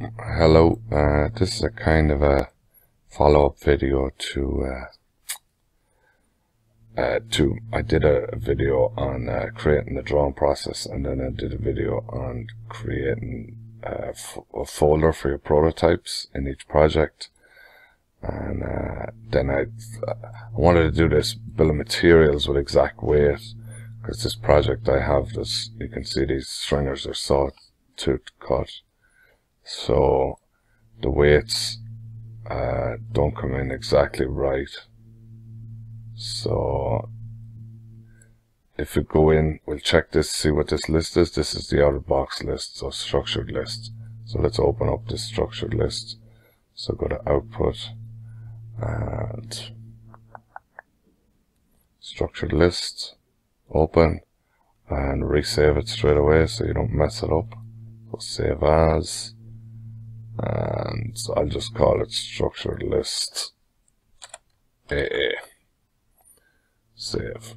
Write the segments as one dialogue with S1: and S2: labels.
S1: Hello, uh, this is a kind of a follow-up video to uh, uh, to I did a video on uh, creating the drawing process and then I did a video on creating uh, a folder for your prototypes in each project. And uh, then I, I wanted to do this bill of materials with exact weight because this project I have this you can see these stringers are sawtooth cut so the weights uh, don't come in exactly right. So if we go in we'll check this see what this list is. This is the out of box list so structured list. So let's open up this structured list. So go to output and structured list open and resave it straight away so you don't mess it up. So save as and I'll just call it structured list. AA save.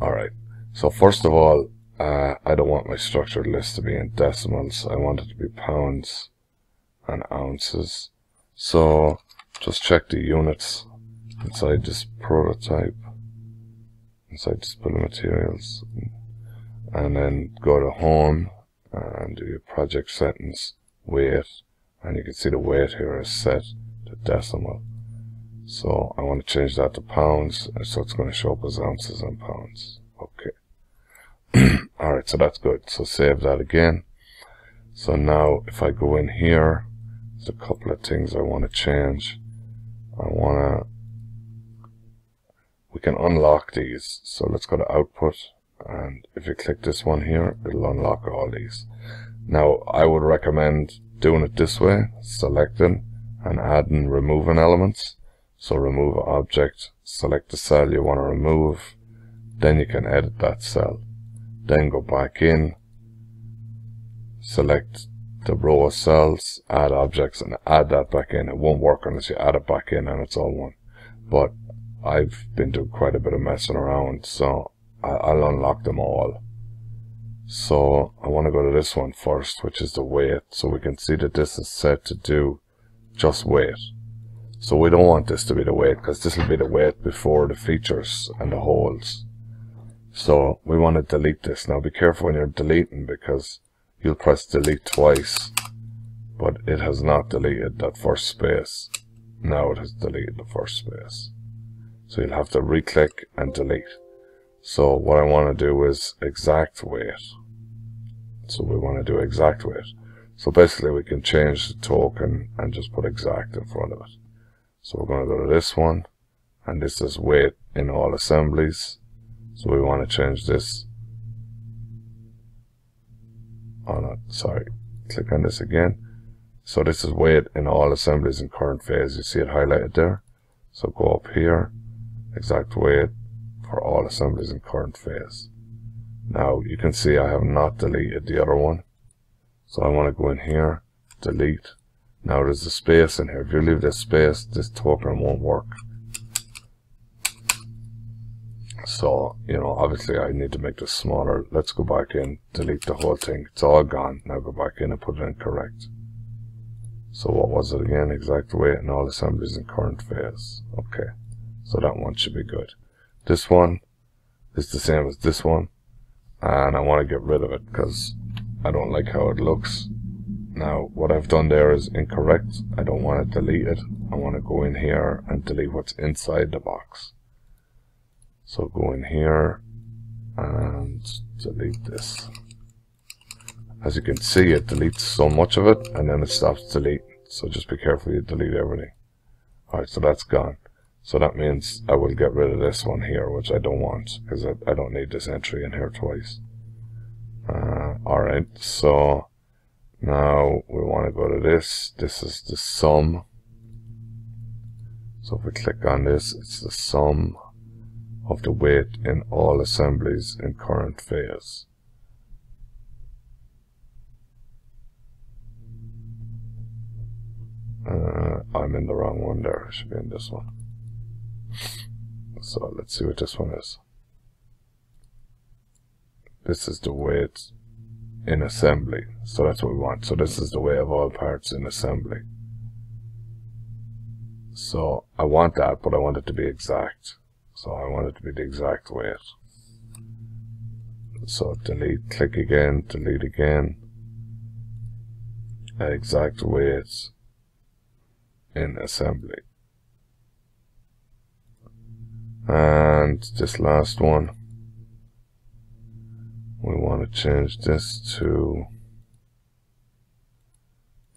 S1: Alright so first of all uh, I don't want my structured list to be in decimals. I want it to be pounds and ounces. So just check the units inside this prototype inside this bill of materials. And then go to home and do your project settings, weight and you can see the weight here is set to decimal. So I want to change that to pounds so it's going to show up as ounces and pounds. Okay. Alright so that's good. So save that again. So now if I go in here there's a couple of things I want to change. I want to we can unlock these. So let's go to output and if you click this one here it'll unlock all these. Now I would recommend doing it this way, selecting and adding removing elements. So remove object, select the cell you want to remove, then you can edit that cell. Then go back in, select the row of cells, add objects and add that back in. It won't work unless you add it back in and it's all one. But I've been doing quite a bit of messing around, so I'll unlock them all. So I want to go to this one first, which is the weight. So we can see that this is set to do just weight. So we don't want this to be the weight because this will be the weight before the features and the holes. So we want to delete this. Now be careful when you're deleting because you'll press delete twice, but it has not deleted that first space. Now it has deleted the first space. So you'll have to re-click and delete. So what I want to do is exact weight. So we want to do exact weight. So basically we can change the token and just put exact in front of it. So we're going to go to this one and this is weight in all assemblies. So we want to change this. Oh no, sorry. Click on this again. So this is weight in all assemblies in current phase. You see it highlighted there. So go up here, exact weight for all assemblies in current phase. Now you can see I have not deleted the other one. So I want to go in here, delete. Now there's a space in here. If you leave this space, this token won't work. So, you know, obviously I need to make this smaller. Let's go back in, delete the whole thing. It's all gone. Now go back in and put it in correct. So what was it again? Exact weight and all assemblies in current phase. Okay. So that one should be good. This one is the same as this one and I want to get rid of it because I don't like how it looks. Now, what I've done there is incorrect. I don't want to delete it. I want to go in here and delete what's inside the box. So go in here and delete this. As you can see, it deletes so much of it and then it stops deleting. So just be careful you delete everything. Alright, so that's gone. So that means I will get rid of this one here, which I don't want, because I, I, don't need this entry in here twice. Uh, Alright, so now we want to go to this. This is the sum. So if we click on this, it's the sum of the weight in all assemblies in current phase. Uh, I'm in the wrong one there. I should be in this one. So let's see what this one is. This is the weight in assembly. So that's what we want. So this is the way of all parts in assembly. So I want that, but I want it to be exact. So I want it to be the exact weight. So delete, click again, delete again. Exact weight in assembly. And this last one, we want to change this to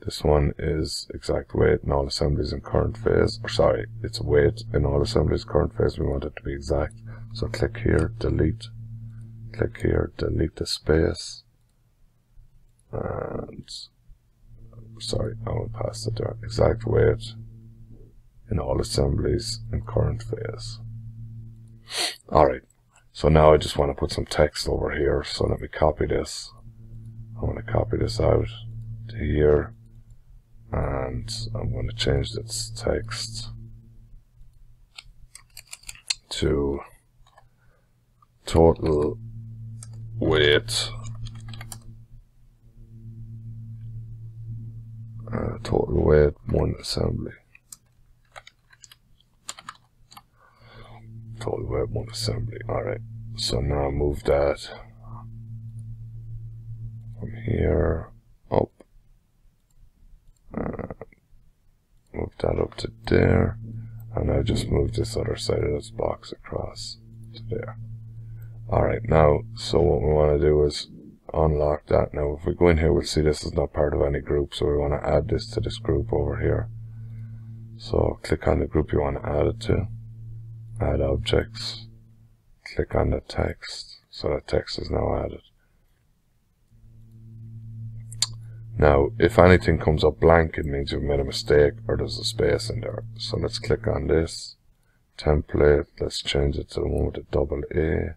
S1: this one is exact weight in all assemblies in current phase or sorry it's weight in all assemblies current phase we want it to be exact. So click here delete. Click here delete the space. And sorry I will pass it there exact weight in all assemblies in current phase alright so now I just want to put some text over here. So let me copy this. I want to copy this out to here. And I'm going to change this text to total weight uh, total weight one assembly total weight one assembly. Alright, so now move that from here up. Uh, move that up to there. And I just move this other side of this box across to there. Alright, now, so what we want to do is unlock that. Now, if we go in here, we'll see this is not part of any group, so we want to add this to this group over here. So click on the group you want to add it to add objects, click on the text, so the text is now added. Now, if anything comes up blank, it means you've made a mistake or there's a space in there. So let's click on this template. Let's change it to the one with the double A.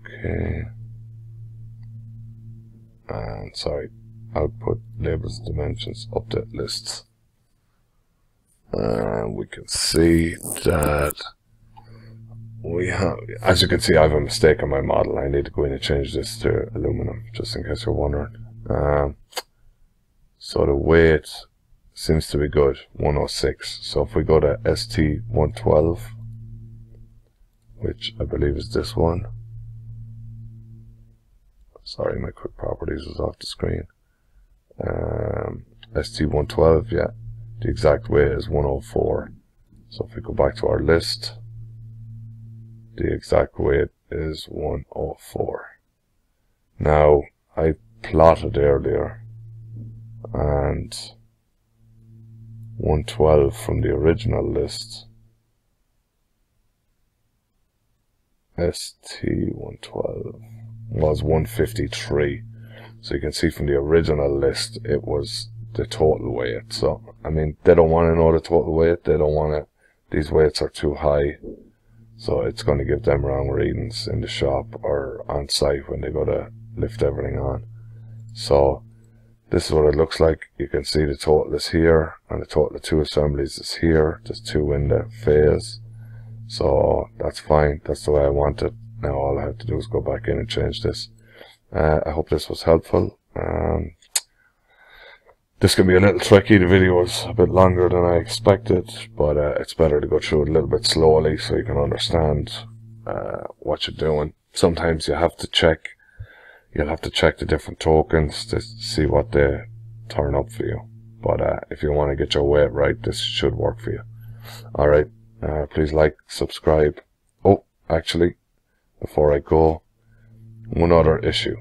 S1: Okay. And sorry, output labels dimensions update lists. And we can see that we have, as you can see, I have a mistake on my model. I need to go in and change this to aluminum, just in case you're wondering. Um, so the weight seems to be good, 106. So if we go to ST112, which I believe is this one. Sorry, my quick properties is off the screen. Um, ST112, yeah, the exact weight is 104. So if we go back to our list, the exact weight is 104. Now, I plotted earlier and 112 from the original list ST112 was 153 so you can see from the original list it was the total weight. So I mean they don't want to know the total weight they don't want it these weights are too high so it's going to give them wrong readings in the shop or on site when they go to lift everything on. So this is what it looks like. You can see the total is here and the total of two assemblies is here. There's two in the phase. So that's fine. That's the way I want it. Now all I have to do is go back in and change this. Uh, I hope this was helpful. Um, this can be a little tricky. The video is a bit longer than I expected, but uh, it's better to go through it a little bit slowly so you can understand uh, what you're doing. Sometimes you have to check, you'll have to check the different tokens to see what they turn up for you. But uh, if you want to get your weight right, this should work for you. Alright, uh, please like, subscribe. Oh, actually, before I go, one other issue.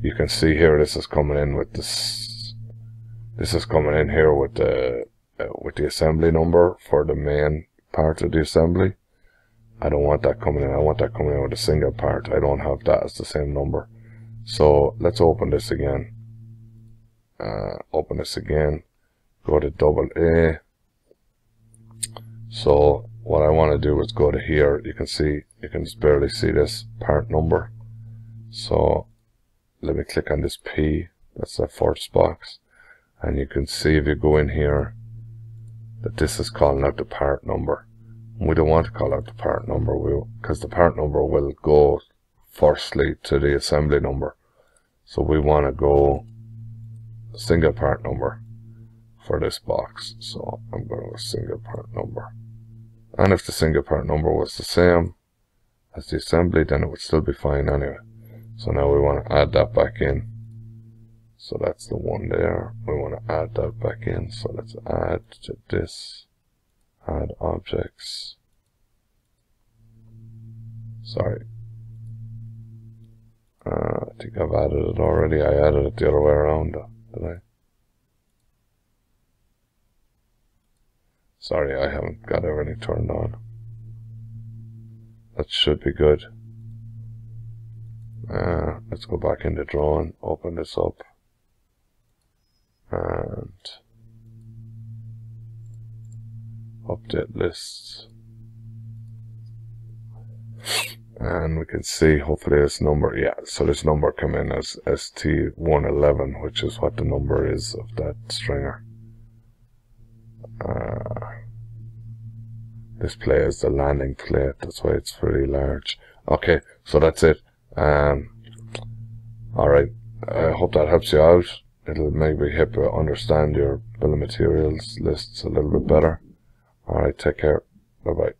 S1: You can see here this is coming in with this this is coming in here with the uh, with the assembly number for the main part of the assembly. I don't want that coming in. I want that coming in with a single part. I don't have that as the same number. So let's open this again. Uh, open this again. Go to double A. So what I want to do is go to here. You can see, you can just barely see this part number. So let me click on this P. That's the first box and you can see if you go in here that this is calling out the part number we don't want to call out the part number because the part number will go firstly to the assembly number So we want to go single part number for this box. So I'm going to single part number. And if the single part number was the same as the assembly, then it would still be fine anyway. So now we want to add that back in. So that's the one there. We want to add that back in. So let's add to this, add objects. Sorry. Uh, I think I've added it already. I added it the other way around, did I? Sorry, I haven't got everything turned on. That should be good. Uh, let's go back into drawing, open this up, and update lists. And we can see hopefully this number, yeah, so this number come in as ST111, which is what the number is of that stringer. Uh, this plate is the landing plate, that's why it's very large. Okay, so that's it. Um, Alright, I hope that helps you out. It'll maybe help you understand your bill of materials lists a little bit better. Alright, take care. Bye bye.